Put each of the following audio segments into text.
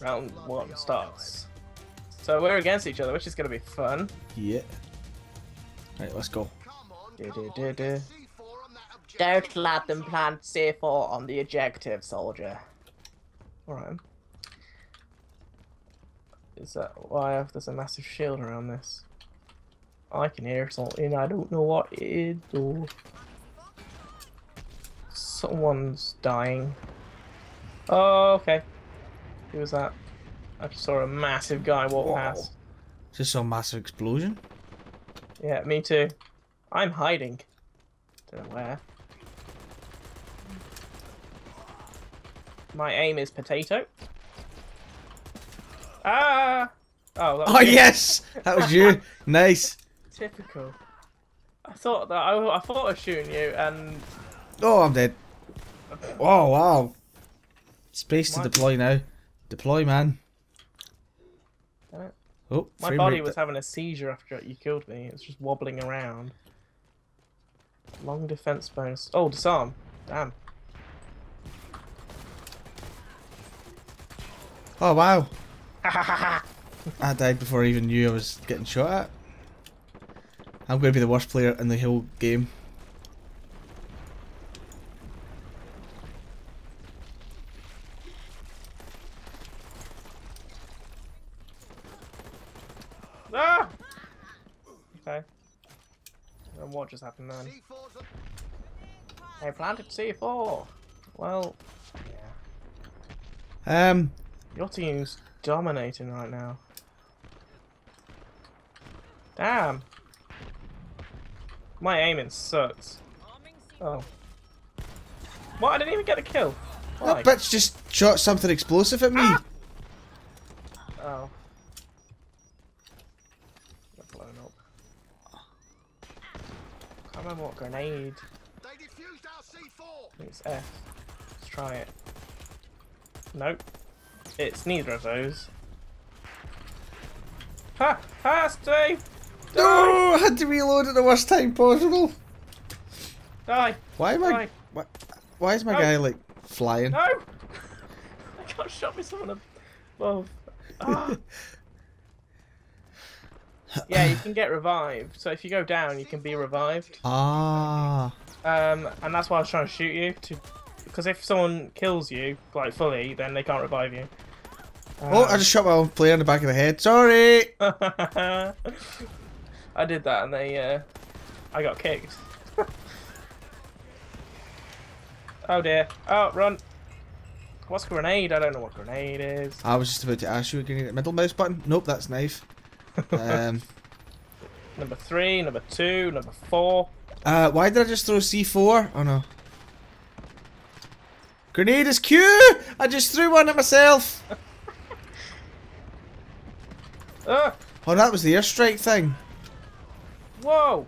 Round one starts. So we're against each other, which is going to be fun. Yeah. Right, let's go. Do, do, do, do. Don't let them plant C4 on the objective, soldier. Alright. Is that why there's a massive shield around this? I can hear something, I don't know what it is though. Someone's dying. Oh, okay. Who was that? I just saw a massive guy walk Whoa. past. Just saw a massive explosion. Yeah, me too. I'm hiding. Don't know where. My aim is potato. Ah! Oh, that was Oh you. yes, that was you. nice. Typical. I thought that I, I thought I was shooting you, and Oh, I'm dead. Oh wow. Space to deploy now. Deploy, man. Oh, my body was having a seizure after you killed me. It was just wobbling around. Long defense bonus. Oh, disarm. Damn. Oh wow. I died before I even knew I was getting shot at. I'm going to be the worst player in the whole game. ah! Okay. And what just happened then? They planted C4. Well, yeah. Um, Your team's dominating right now. Damn. My aiming sucks. Oh. What? I didn't even get a kill. Why? that bitch just shot something explosive at me. Ah! Oh. Got blown up. Can't remember what grenade. They defused our C4. It's F. Let's try it. Nope. It's neither of those. Ha! Ha, Steve! Die! No, I had to reload at the worst time possible. Die! Why am I? Why, why is my No. guy like flying? No! I got shot by someone above. Ah. Yeah, you can get revived. So if you go down, you can be revived. Ah, Um, and that's why I was trying to shoot you to, because if someone kills you like fully, then they can't revive you. oh, I just shot my own player in the back of the head. Sorry. I did that, and they, uh, I got kicked. oh dear! Oh, run! What's a grenade? I don't know what grenade is. I was just about to ask you again. Middle mouse button. Nope, that's knife. Um, Number three, number two, number four. uh, why did I just throw C4? Oh no. Grenade is Q! I just threw one at myself. Ah! Oh, that was the airstrike thing. Whoa!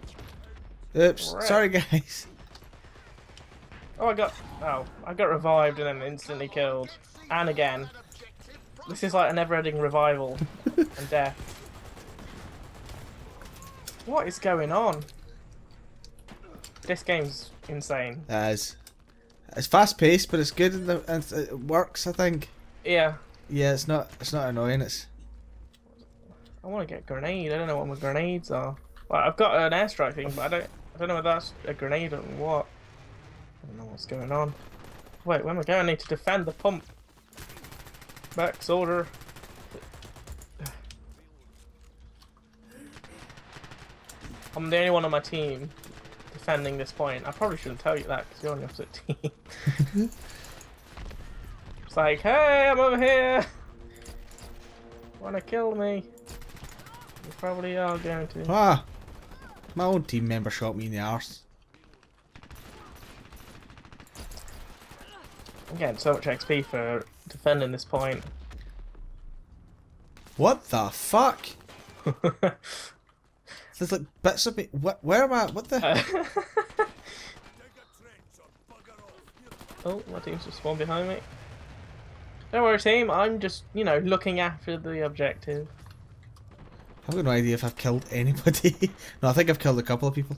Oops. Right. Sorry, guys. Oh, I got. Oh, I got revived and then instantly killed. And again. This is like a never-ending revival and death. What is going on? This game's insane. As it's fast paced, but it's good and, and it works. I think. Yeah, Yeah, it's not. It's not annoying. It's. I want to get a grenade. I don't know what my grenades are. Well, I've got an airstrike thing, but I don't. I don't know if that's a grenade or what. I don't know what's going on. Wait, where am I going? I need to defend the pump. Max order. I'm the only one on my team defending this point. I probably shouldn't tell you that because you're on the opposite team. it's like, hey, I'm over here. Wanna kill me? You probably are going to. Ah, my own team member shot me in the arse. I'm getting so much XP for defending this point. What the fuck? There's like bits of me. What? Where am I? What the? oh, my team's just spawned behind me. Don't worry, team. I'm just, you know, looking after the objective. I've got no idea if I've killed anybody. no, I think I've killed a couple of people.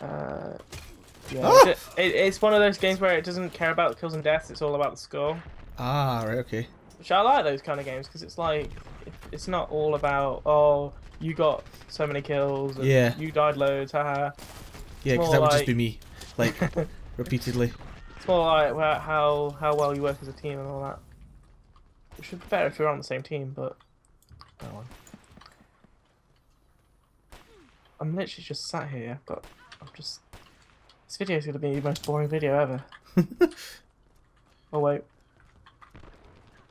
Uh, yeah, Ah! it, it- it's one of those games where it doesn't care about the kills and deaths. It's all about the score. Ah, right, okay. Which I like those kind of games because it's like it's not all about oh you got so many kills and Yeah. you died loads haha. Yeah, because that would just be me, like repeatedly. It's more like how how well you work as a team and all that. It should be better if you're on the same team, but oh. I'm literally just sat here, but I'm just. This video is gonna be the most boring video ever. oh wait.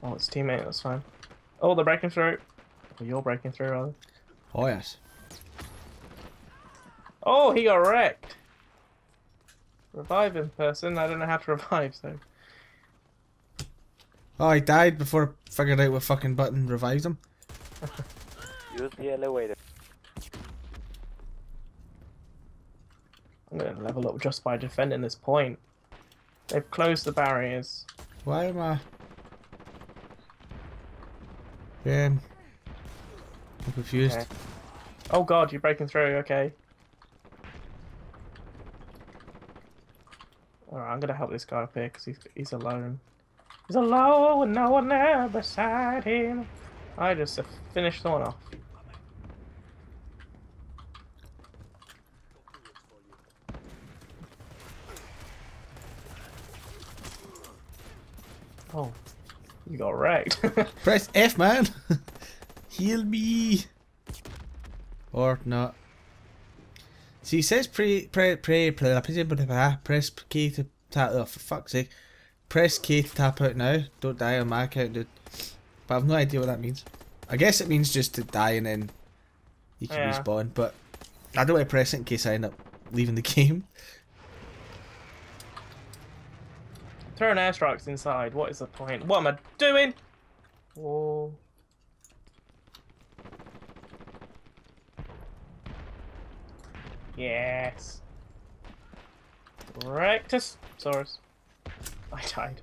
Oh, it's teammate. That's fine. Oh, they're breaking through. Or you're breaking through, rather. Oh yes. Oh, he got wrecked. Revive him, person. I don't know how to revive, so. Oh, I died before I figured out what fucking button revives him. Use the elevator. I'm gonna level up just by defending this point. They've closed the barriers. Why am I? Um, I'm confused. Okay. Oh god, you're breaking through, okay. Alright, I'm gonna help this guy up here because he's, he's alone. He's alone with no one there beside him. I just finished the one off. Oh, you got wrecked. Press F, man. Heal me. Or not. See, it says pre, pre, pre, pre, pre, pre, pre, press K to tap. Oh, for fuck's sake. Press K to tap out now. Don't die on my account, dude. But I've no idea what that means. I guess it means just to die and then you can Yeah. respawn. But I don't want to press it in case I end up leaving the game. Throwing airstrikes inside. What is the point? What am I doing? Oh. Yes. Rectus. Saurus. I died.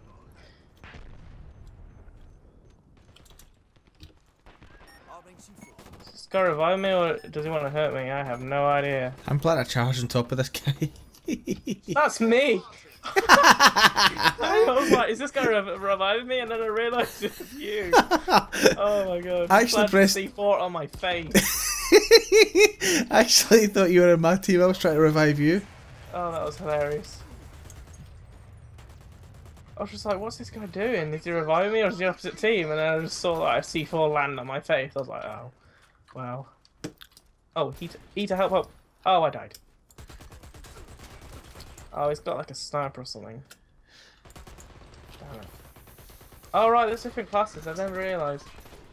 Does this guy revive me or does he want to hurt me? I have no idea. I'm planning a charge on top of this guy. That's me! I was like, is this guy rev- reviving me? And then I realised it was you. Oh my god. I actually pressed- C4 on my face. I actually thought you were in my team. I was trying to revive you. Oh, that was hilarious. I was just like, what's this guy doing? Is he reviving me or is he opposite team? And then I just saw like a C4 land on my face. I was like, oh, wow. Oh, he he to help help. Oh, I died. Oh, he's got like a sniper or something. Damn it. Oh, right, there's different classes. I never realised.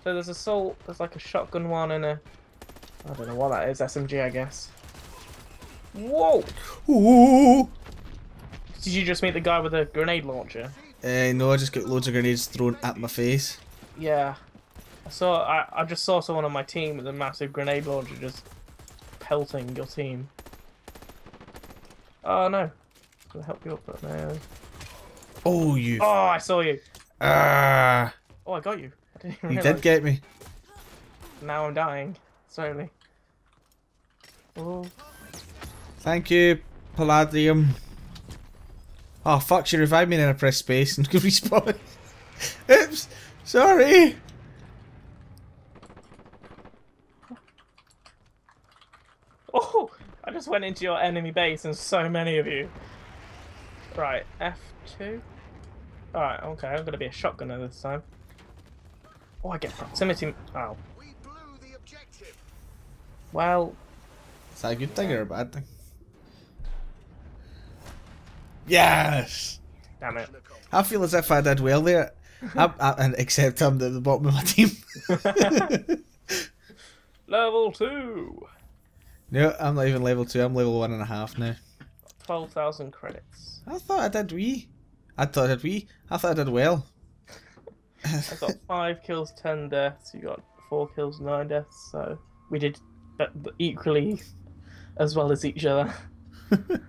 So there's assault, there's like a shotgun one and a. I don't know what that is. SMG, I guess. Whoa! Ooh. Did you just meet the guy with the grenade launcher? Uh, no, I just got loads of grenades thrown at my face. Yeah. I saw. I, I just saw someone on my team with a massive grenade launcher just pelting your team. Oh no! I'm gonna help you up? But no. Oh, you. Oh, I saw you. Ah, Oh, I got you. I didn't even you realize. did get me. Now I'm dying slowly. Oh, Thank you, Palladium. Oh fuck! She revived me and then I pressed space and could respawn. Oops. Sorry. oh! I just went into your enemy base and so many of you. Right, F2. Alright, okay, I'm gonna be a shotgunner this time. Oh, I get proximity. Oh, We blew the objective. Well, Is that a good thing or a bad thing? Yes. damn it. I feel as if I did well there. I, I, and except I'm at the bottom of my team. Level 2! no, I'm not even level two. I'm level one and a half now. 12,000 credits. I thought I did wee. I thought I did wee. I thought I did well. I got 5 kills, 10 deaths. You got 4 kills, 9 deaths. So we did be- equally as well as each other.